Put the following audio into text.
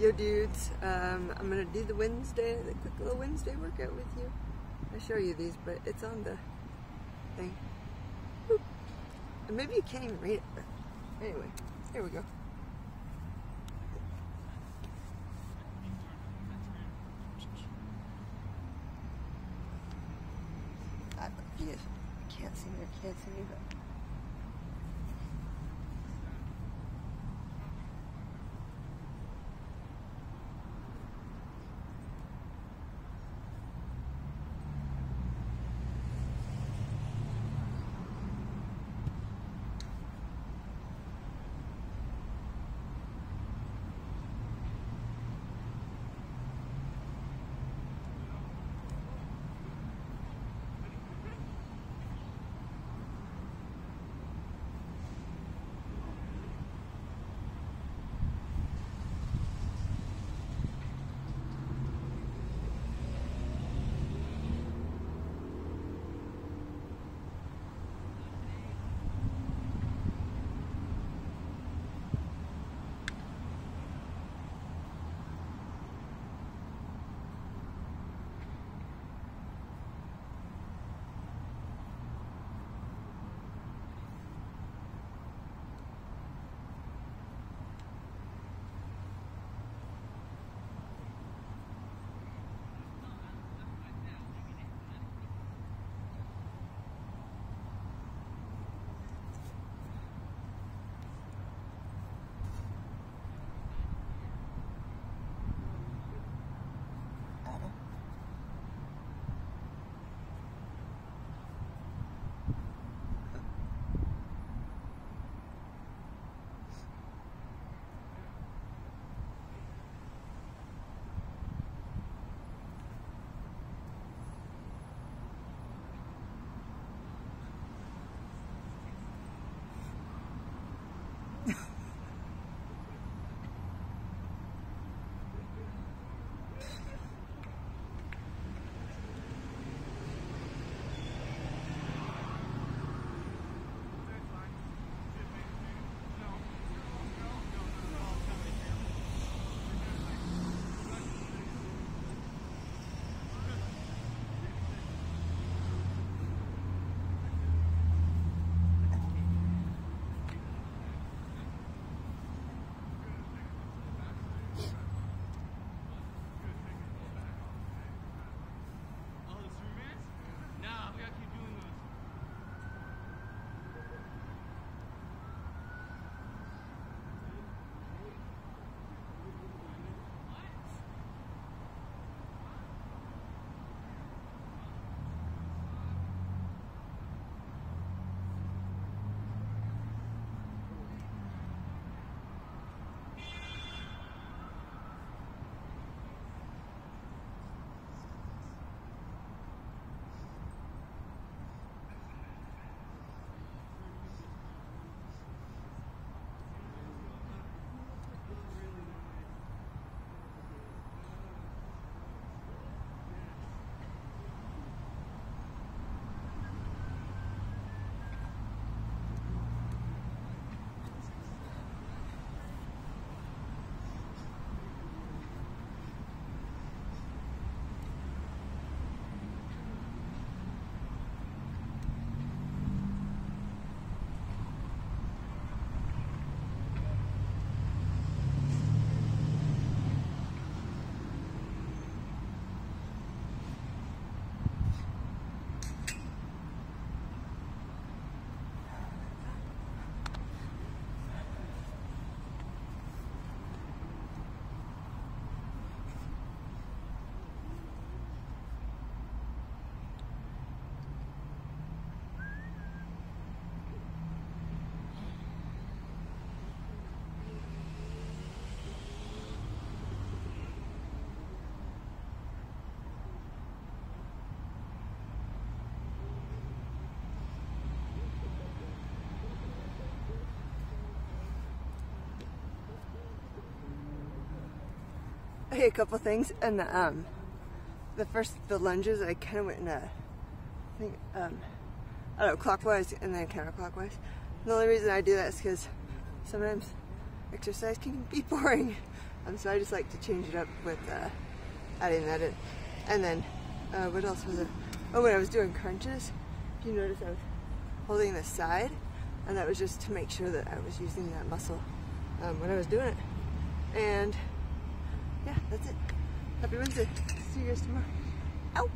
Yo dudes, um, I'm gonna do the Wednesday, the quick little Wednesday workout with you. I show you these, but it's on the thing. Boop. And maybe you can't even read it. But anyway, here we go. I, yes, I can't see me, I can't see me, but. A couple things, and the, um, the first the lunges, I kind of went in a, I think, um, I don't know, clockwise and then counterclockwise. The only reason I do that is because sometimes exercise can be boring, Um, so I just like to change it up with uh, adding that in. And then, uh, what else was it? Oh, when I was doing crunches, you notice I was holding the side, and that was just to make sure that I was using that muscle um, when I was doing it. And yeah, that's it. Happy Wednesday. See you guys tomorrow. Ow!